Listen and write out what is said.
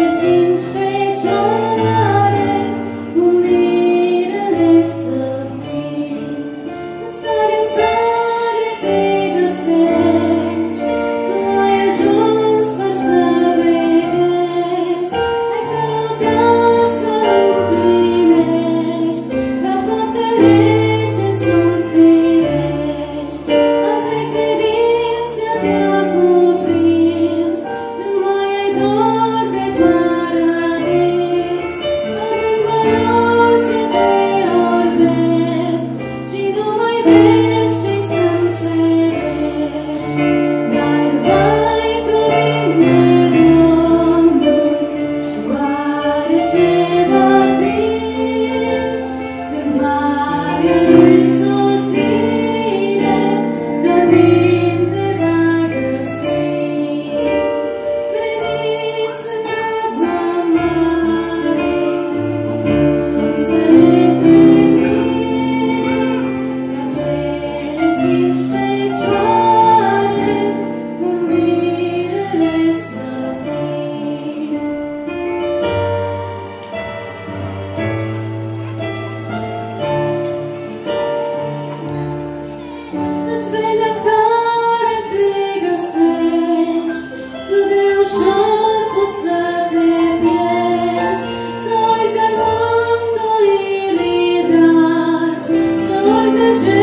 Greetings. is?